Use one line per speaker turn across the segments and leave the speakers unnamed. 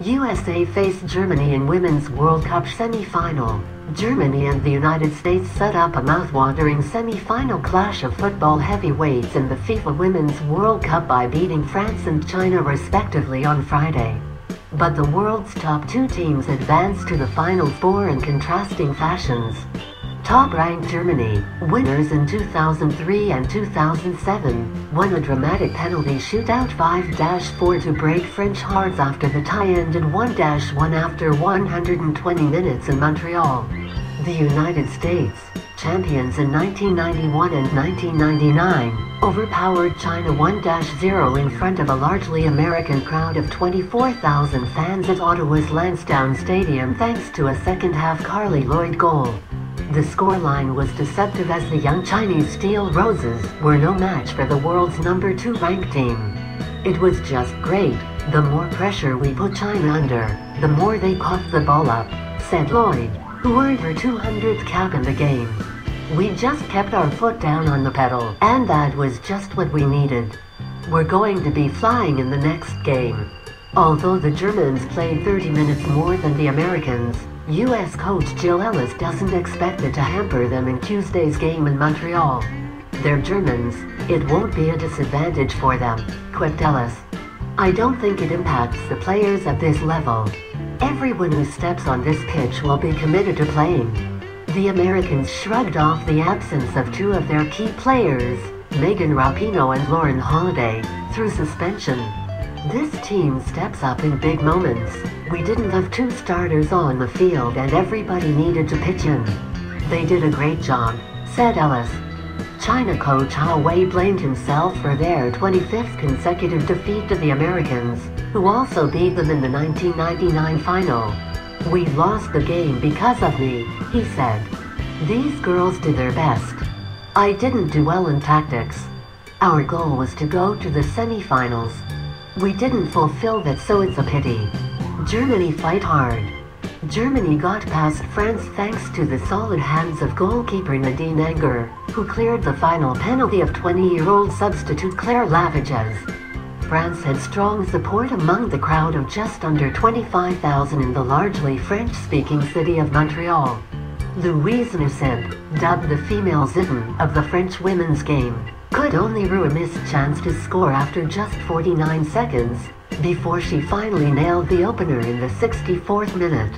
USA faced Germany in Women's World Cup semi-final. Germany and the United States set up a mouth-watering semi-final clash of football heavyweights in the FIFA Women's World Cup by beating France and China respectively on Friday. But the world's top two teams advanced to the Final Four in contrasting fashions. Top-ranked Germany, winners in 2003 and 2007, won a dramatic penalty shootout 5-4 to break French hearts after the tie ended 1-1 after 120 minutes in Montreal. The United States, champions in 1991 and 1999, overpowered China 1-0 in front of a largely American crowd of 24,000 fans at Ottawa's Lansdowne Stadium thanks to a second-half Carli Lloyd goal. The scoreline was deceptive as the young Chinese Steel Roses were no match for the world's number two ranked team. It was just great. The more pressure we put China under, the more they coughed the ball up, said Lloyd, who earned her 200th cap in the game. We just kept our foot down on the pedal, and that was just what we needed. We're going to be flying in the next game. Although the Germans played 30 minutes more than the Americans, U.S. coach Jill Ellis doesn't expect it to hamper them in Tuesday's game in Montreal. They're Germans, it won't be a disadvantage for them, quipped Ellis. I don't think it impacts the players at this level. Everyone who steps on this pitch will be committed to playing. The Americans shrugged off the absence of two of their key players, Megan Rapinoe and Lauren Holiday, through suspension. This team steps up in big moments. We didn't have two starters on the field and everybody needed to pitch in. They did a great job, said Ellis. China coach Hao Wei blamed himself for their 25th consecutive defeat to the Americans, who also beat them in the 1999 final. We lost the game because of me, he said. These girls did their best. I didn't do well in tactics. Our goal was to go to the semifinals. We didn't fulfill that so it's a pity. Germany fight hard. Germany got past France thanks to the solid hands of goalkeeper Nadine Angerer, who cleared the final penalty of 20-year-old substitute Claire Lavogez. France had strong support among the crowd of just under 25,000 in the largely French-speaking city of Montreal. Louise Necib, dubbed the female Zidane of the French women's game, could only rue a missed chance to score after just 49 seconds, before she finally nailed the opener in the 64th minute.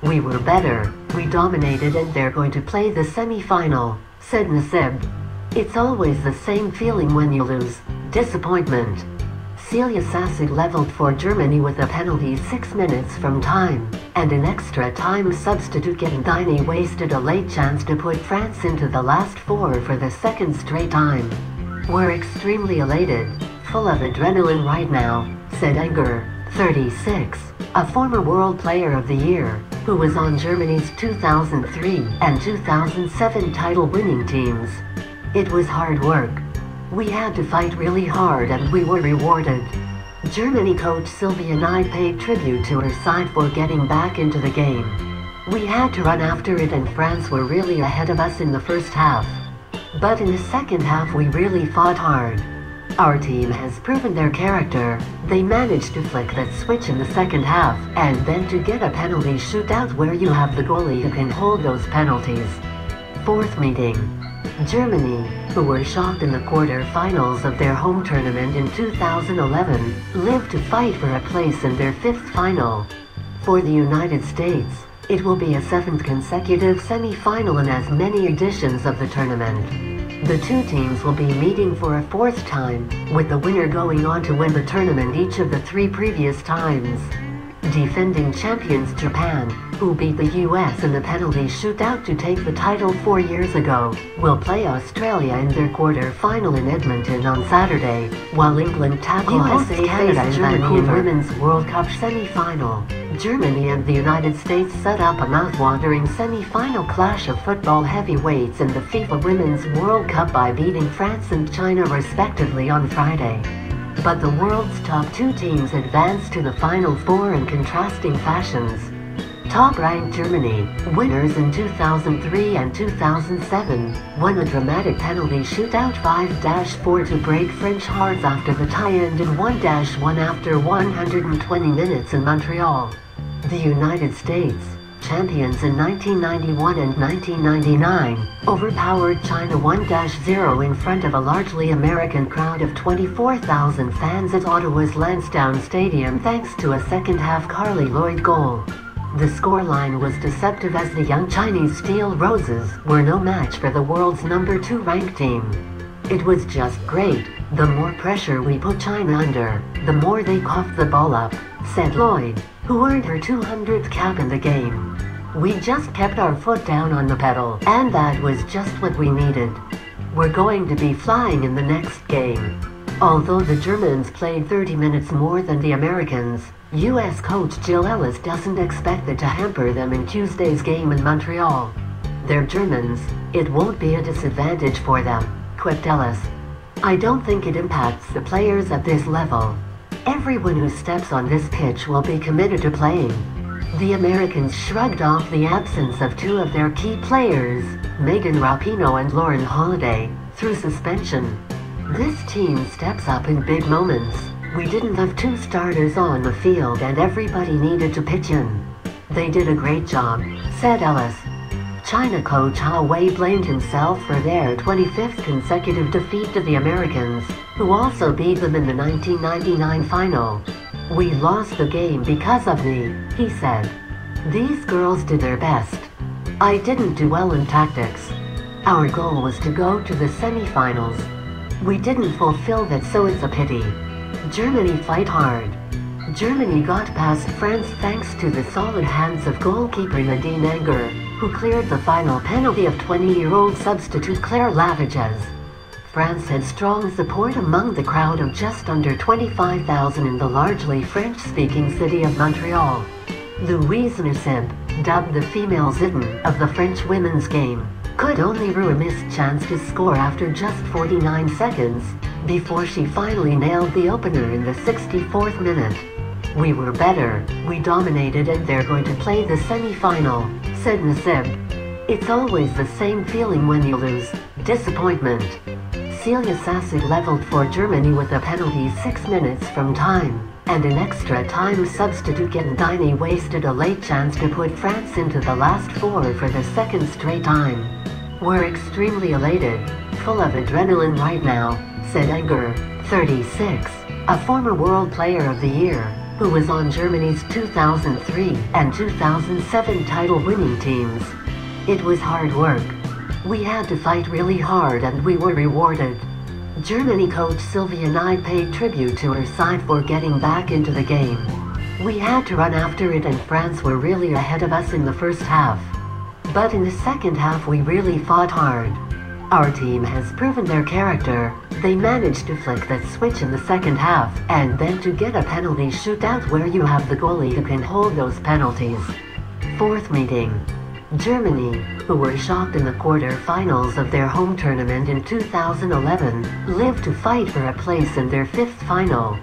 We were better, we dominated and they're going to play the semi-final, said Necib. It's always the same feeling when you lose, disappointment. Celia Sasic leveled for Germany with a penalty six minutes from time, and an extra time substitute Gendini wasted a late chance to put France into the last four for the second straight time. We're extremely elated, full of adrenaline right now, said Angerer, 36, a former World Player of the Year, who was on Germany's 2003 and 2007 title-winning teams. It was hard work. We had to fight really hard and we were rewarded. Germany coach Silvia Neid paid tribute to her side for getting back into the game. We had to run after it and France were really ahead of us in the first half. But in the second half we really fought hard. Our team has proven their character. They managed to flick that switch in the second half, and then to get a penalty shootout where you have the goalie who can hold those penalties. Fourth meeting. Germany, who were shocked in the quarter-finals of their home tournament in 2011, lived to fight for a place in their fifth final. For the United States, it will be a seventh consecutive semi-final in as many editions of the tournament. The two teams will be meeting for a fourth time, with the winner going on to win the tournament each of the three previous times. Defending champions Japan, who beat the US in the penalty shootout to take the title four years ago, will play Australia in their quarter-final in Edmonton on Saturday, while England tackle USA Canada in Vancouver Women's World Cup semi-final. Germany and the United States set up a mouth-watering semi-final clash of football heavyweights in the FIFA Women's World Cup by beating France and China respectively on Friday. But the world's top two teams advanced to the Final Four in contrasting fashions. Top-ranked Germany, winners in 2003 and 2007, won a dramatic penalty shootout 5-4 to break French hearts after the tie ended 1-1 after 120 minutes in Montreal. The United States, champions in 1991 and 1999, overpowered China 1-0 in front of a largely American crowd of 24,000 fans at Ottawa's Lansdowne Stadium thanks to a second-half Carli Lloyd goal. The scoreline was deceptive as the young Chinese Steel Roses were no match for the world's number two ranked team. It was just great. The more pressure we put China under, the more they coughed the ball up, said Lloyd, who earned her 200th cap in the game. We just kept our foot down on the pedal, and that was just what we needed. We're going to be flying in the next game. Although the Germans played 30 minutes more than the Americans, U.S. coach Jill Ellis doesn't expect it to hamper them in Tuesday's game in Montreal. They're Germans, it won't be a disadvantage for them, quipped Ellis. I don't think it impacts the players at this level. Everyone who steps on this pitch will be committed to playing. The Americans shrugged off the absence of two of their key players, Megan Rapinoe and Lauren Holiday, through suspension. This team steps up in big moments. We didn't have two starters on the field and everybody needed to pitch in. They did a great job, said Ellis. China coach Hao Wei blamed himself for their 25th consecutive defeat to the Americans, who also beat them in the 1999 final. We lost the game because of me, he said. These girls did their best. I didn't do well in tactics. Our goal was to go to the semifinals. We didn't fulfill that so it's a pity. Germany fight hard. Germany got past France thanks to the solid hands of goalkeeper Nadine Angerer, who cleared the final penalty of 20-year-old substitute Claire Lavogez. France had strong support among the crowd of just under 25,000 in the largely French-speaking city of Montreal. Louise Necib, dubbed the female Zidane of the French women's game, could only rue a missed chance to score after just 49 seconds, before she finally nailed the opener in the 64th minute. We were better, we dominated and they're going to play the semi-final, said Necib. It's always the same feeling when you lose, disappointment. Celia Sasic leveled for Germany with a penalty six minutes from time, and an extra time substitute Gendini wasted a late chance to put France into the last four for the second straight time. We're extremely elated, full of adrenaline right now, said Angerer, 36, a former World Player of the Year, who was on Germany's 2003 and 2007 title-winning teams. It was hard work, we had to fight really hard and we were rewarded. Germany coach Silvia Neid paid tribute to her side for getting back into the game. We had to run after it and France were really ahead of us in the first half. But in the second half we really fought hard. Our team has proven their character. They managed to flick that switch in the second half and then to get a penalty shootout where you have the goalie who can hold those penalties. Fourth meeting. Germany, who were shocked in the quarter-finals of their home tournament in 2011, lived to fight for a place in their fifth final.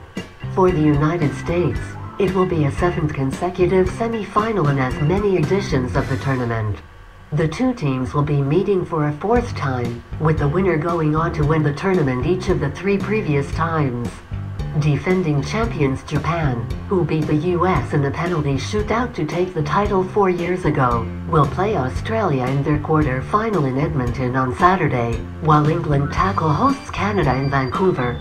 For the United States, it will be a seventh consecutive semi-final in as many editions of the tournament. The two teams will be meeting for a fourth time, with the winner going on to win the tournament each of the three previous times. Defending champions Japan, who beat the US in the penalty shootout to take the title four years ago, will play Australia in their quarter-final in Edmonton on Saturday, while England tackle hosts Canada in Vancouver.